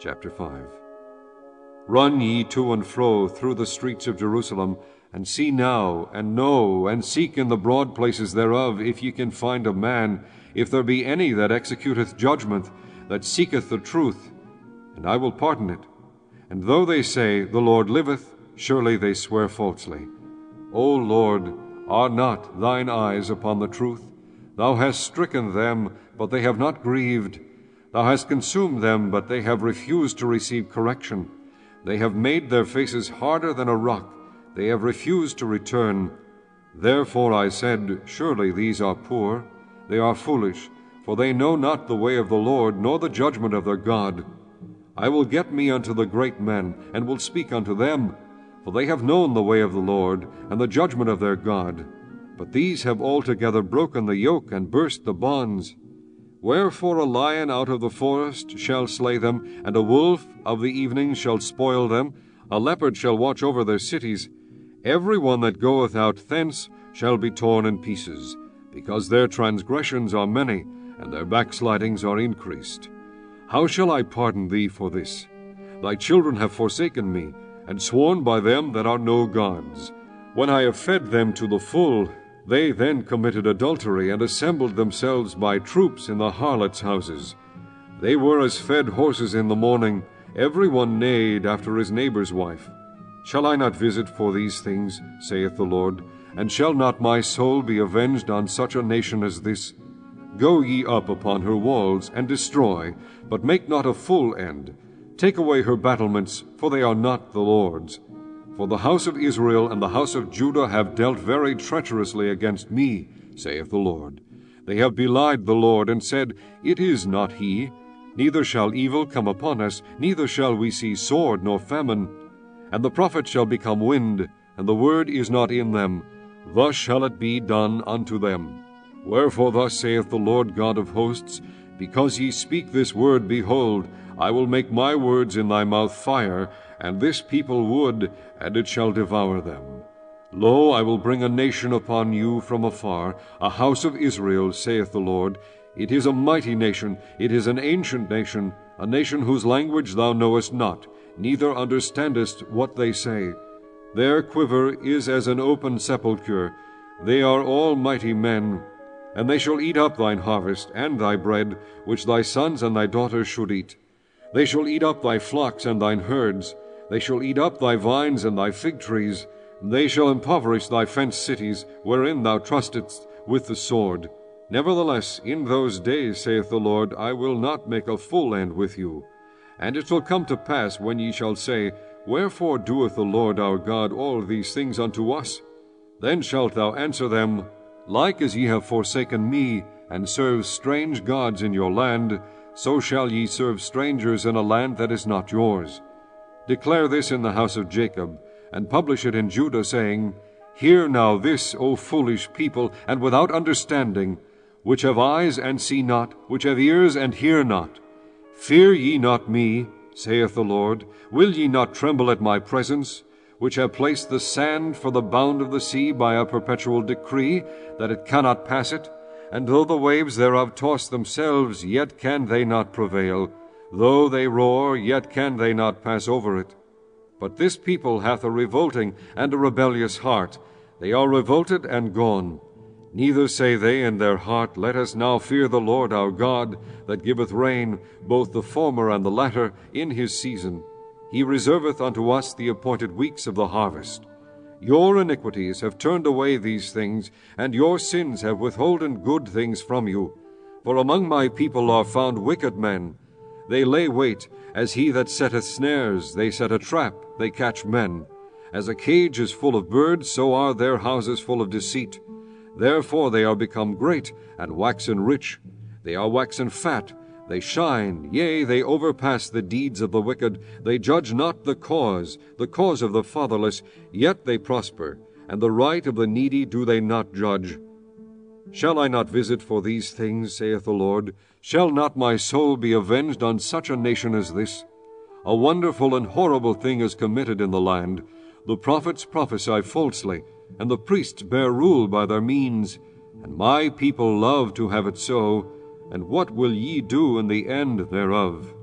Chapter 5 Run ye to and fro through the streets of Jerusalem, and see now, and know, and seek in the broad places thereof, if ye can find a man, if there be any that executeth judgment, that seeketh the truth, and I will pardon it. And though they say, The Lord liveth, surely they swear falsely. O Lord, are not thine eyes upon the truth? Thou hast stricken them, but they have not grieved. Thou hast consumed them, but they have refused to receive correction. They have made their faces harder than a rock. They have refused to return. Therefore I said, Surely these are poor. They are foolish, for they know not the way of the Lord, nor the judgment of their God. I will get me unto the great men, and will speak unto them. For they have known the way of the Lord, and the judgment of their God. But these have altogether broken the yoke, and burst the bonds. Wherefore a lion out of the forest shall slay them, and a wolf of the evening shall spoil them. A leopard shall watch over their cities. Every one that goeth out thence shall be torn in pieces, because their transgressions are many, and their backslidings are increased. How shall I pardon thee for this? Thy children have forsaken me, and sworn by them that are no gods. When I have fed them to the full, they then committed adultery, and assembled themselves by troops in the harlots' houses. They were as fed horses in the morning, every one neighed after his neighbor's wife. Shall I not visit for these things, saith the Lord? And shall not my soul be avenged on such a nation as this? Go ye up upon her walls, and destroy, but make not a full end. Take away her battlements, for they are not the Lord's. For the house of Israel and the house of Judah have dealt very treacherously against me, saith the Lord. They have belied the Lord, and said, It is not he. Neither shall evil come upon us, neither shall we see sword nor famine. And the prophet shall become wind, and the word is not in them. Thus shall it be done unto them. Wherefore thus saith the Lord God of hosts, Because ye speak this word, behold, I will make my words in thy mouth fire, and this people wood, and it shall devour them. Lo, I will bring a nation upon you from afar, a house of Israel, saith the Lord. It is a mighty nation, it is an ancient nation, a nation whose language thou knowest not, neither understandest what they say. Their quiver is as an open sepulchre. They are all mighty men. And they shall eat up thine harvest, and thy bread, which thy sons and thy daughters should eat. They shall eat up thy flocks and thine herds, they shall eat up thy vines and thy fig trees. They shall impoverish thy fenced cities, wherein thou trustedst, with the sword. Nevertheless, in those days, saith the Lord, I will not make a full end with you. And it shall come to pass, when ye shall say, Wherefore doeth the Lord our God all these things unto us? Then shalt thou answer them, Like as ye have forsaken me, and served strange gods in your land, so shall ye serve strangers in a land that is not yours. Declare this in the house of Jacob, and publish it in Judah, saying, Hear now this, O foolish people, and without understanding, which have eyes and see not, which have ears and hear not. Fear ye not me, saith the Lord. Will ye not tremble at my presence, which have placed the sand for the bound of the sea by a perpetual decree, that it cannot pass it? And though the waves thereof toss themselves, yet can they not prevail. Though they roar, yet can they not pass over it. But this people hath a revolting and a rebellious heart. They are revolted and gone. Neither say they in their heart, Let us now fear the Lord our God, that giveth rain, both the former and the latter, in his season. He reserveth unto us the appointed weeks of the harvest. Your iniquities have turned away these things, and your sins have withholden good things from you. For among my people are found wicked men, they lay wait, as he that setteth snares, they set a trap, they catch men. As a cage is full of birds, so are their houses full of deceit. Therefore they are become great, and waxen rich. They are waxen fat, they shine, yea, they overpass the deeds of the wicked. They judge not the cause, the cause of the fatherless, yet they prosper, and the right of the needy do they not judge. Shall I not visit for these things, saith the Lord? Shall not my soul be avenged on such a nation as this? A wonderful and horrible thing is committed in the land. The prophets prophesy falsely, and the priests bear rule by their means. And my people love to have it so. And what will ye do in the end thereof?